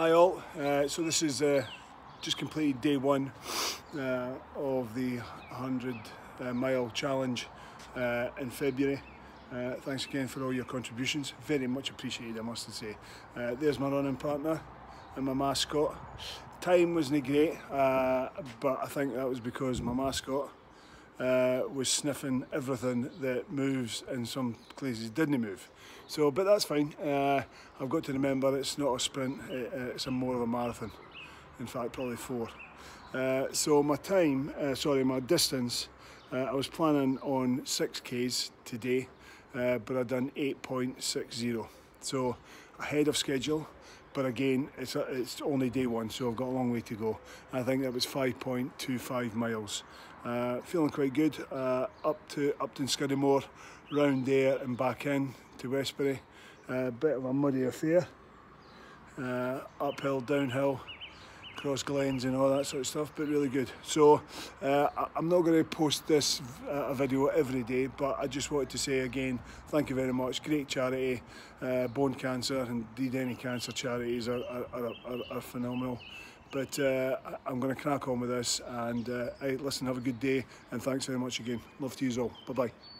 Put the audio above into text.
Hi all, uh, so this is uh, just completed day one uh, of the 100 uh, mile challenge uh, in February. Uh, thanks again for all your contributions, very much appreciated I must say. There's my running partner and my mascot. Time wasn't great, but I think that was because my mascot uh, was sniffing everything that moves and some places didn't move. So, but that's fine. Uh, I've got to remember it's not a sprint, it's a more of a marathon. In fact, probably four. Uh, so my time, uh, sorry, my distance, uh, I was planning on 6Ks today, uh, but I've done 8.60. So ahead of schedule, but again, it's, a, it's only day one, so I've got a long way to go. I think that was 5.25 miles. Uh, feeling quite good. Uh, up to Upton Scudamore, round there and back in to Westbury. A uh, bit of a muddy affair. Uh, uphill, downhill, cross glens and all that sort of stuff, but really good. So uh, I'm not going to post this uh, a video every day, but I just wanted to say again, thank you very much. Great charity, uh, Bone Cancer and indeed any cancer charities are, are, are, are phenomenal. But uh, I'm going to crack on with this and uh, hey, listen, have a good day and thanks very much again. Love to you all. Bye-bye.